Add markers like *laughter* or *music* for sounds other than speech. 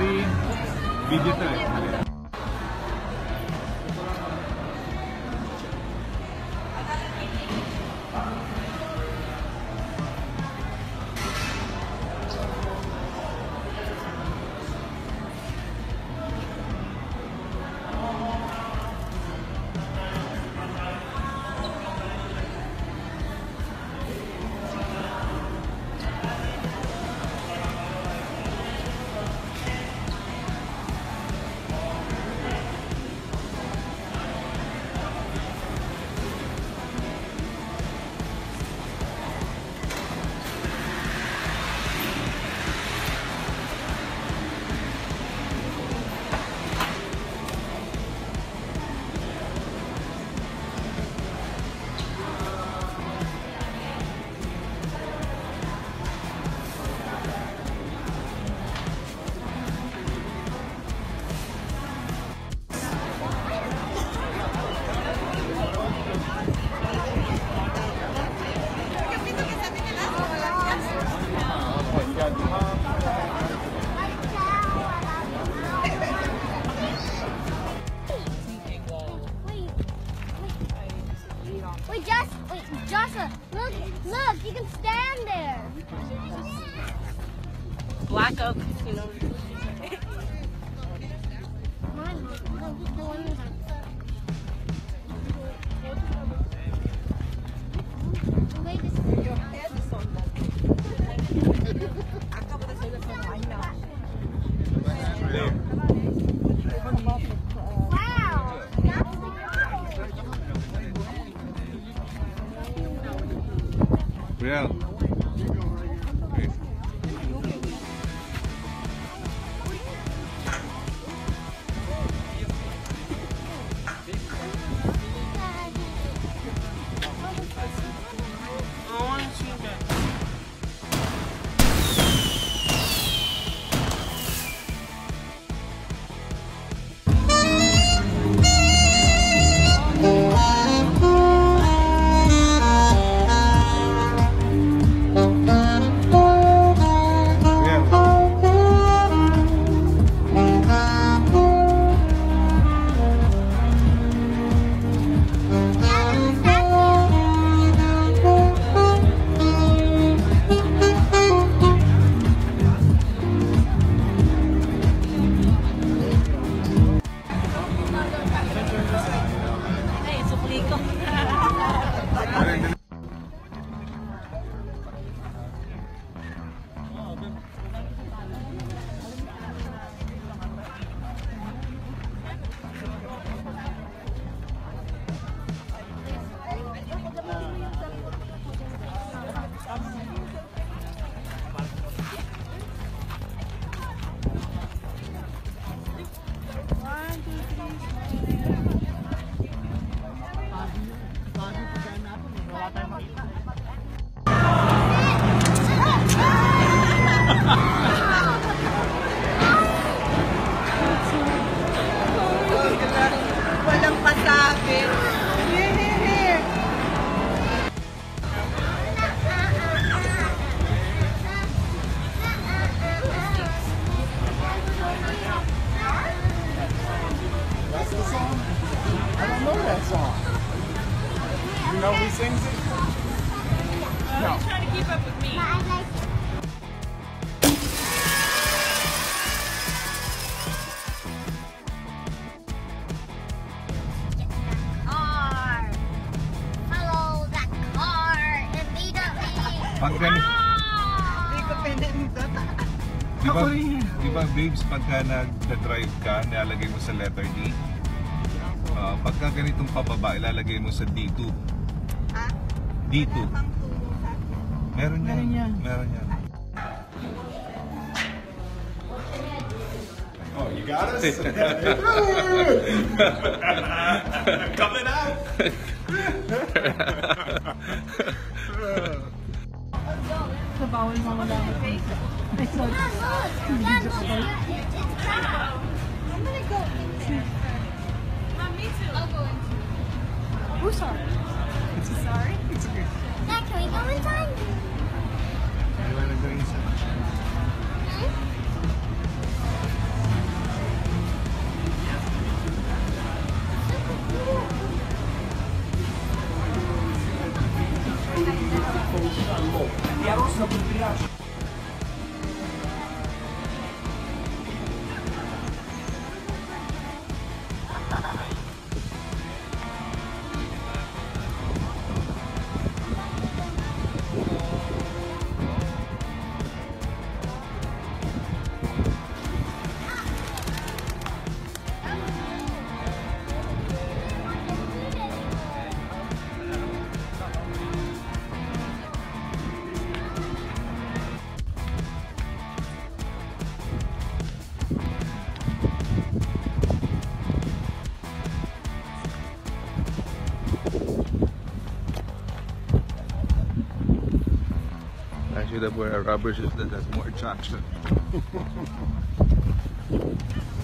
भी विजेता है Yeah. leaves pagka nagda-drive ka, nilalagay mo sa letter D. Uh, pagka ganitong pababa, ilalagay mo sa D2. Ha? D2. Meron yan. Meron yan. Meron yan. Oh, you got us? *laughs* Coming out! *laughs* Sa bawal mga It's. I'm gonna go me too. Who's sorry? Sorry? It's okay. Dad, can we go inside? should have where our rubbish that has more traction. *laughs*